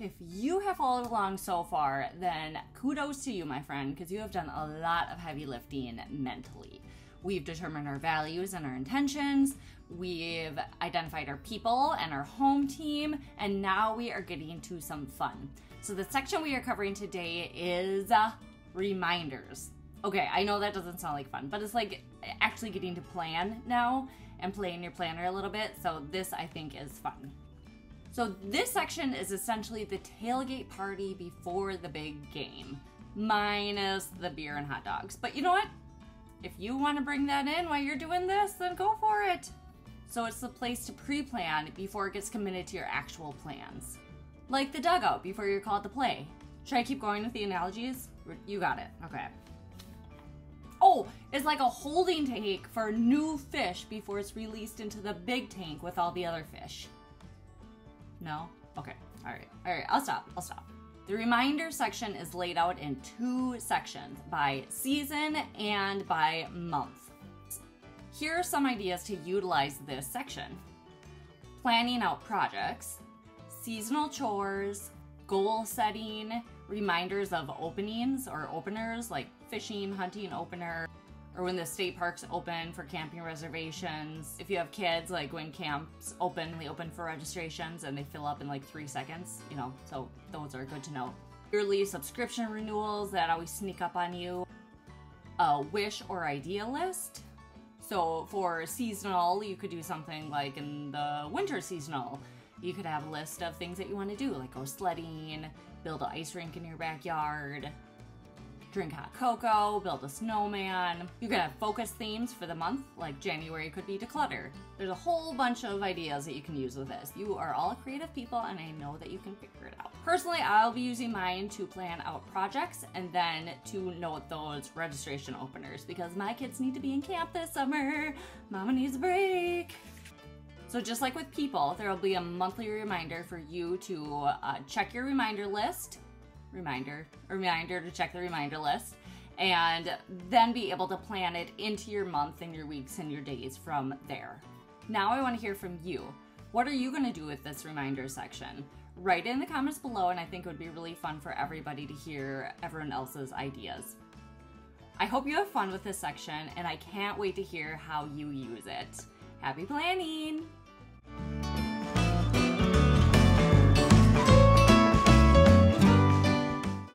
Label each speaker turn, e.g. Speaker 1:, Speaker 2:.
Speaker 1: If you have followed along so far, then kudos to you, my friend, because you have done a lot of heavy lifting mentally. We've determined our values and our intentions. We've identified our people and our home team, and now we are getting to some fun. So, the section we are covering today is uh, reminders. Okay, I know that doesn't sound like fun, but it's like actually getting to plan now and playing your planner a little bit. So, this I think is fun. So, this section is essentially the tailgate party before the big game, minus the beer and hot dogs. But you know what? If you want to bring that in while you're doing this, then go for it. So it's the place to pre plan before it gets committed to your actual plans. Like the dugout before you're called to play. Should I keep going with the analogies? You got it. Okay. Oh, it's like a holding tank for new fish before it's released into the big tank with all the other fish. No? Okay. All right. All right. I'll stop. I'll stop. The reminder section is laid out in two sections by season and by month. Here are some ideas to utilize this section planning out projects, seasonal chores, goal setting, reminders of openings or openers like fishing, hunting opener, or when the state parks open for camping reservations. If you have kids, like when camps open, they open for registrations and they fill up in like three seconds, you know, so those are good to know. Yearly subscription renewals that always sneak up on you. A wish or idea list. So for seasonal, you could do something like in the winter seasonal. You could have a list of things that you want to do, like go sledding, build an ice rink in your backyard, drink hot cocoa, build a snowman. You could have focus themes for the month, like January could be declutter. There's a whole bunch of ideas that you can use with this. You are all creative people, and I know that you can figure it out. Personally, I'll be using mine to plan out projects and then to note those registration openers because my kids need to be in camp this summer. Mama needs a break. So just like with people, there will be a monthly reminder for you to uh, check your reminder list reminder, reminder to check the reminder list, and then be able to plan it into your month and your weeks and your days from there. Now I want to hear from you. What are you going to do with this reminder section? Write it in the comments below, and I think it would be really fun for everybody to hear everyone else's ideas. I hope you have fun with this section, and I can't wait to hear how you use it. Happy planning!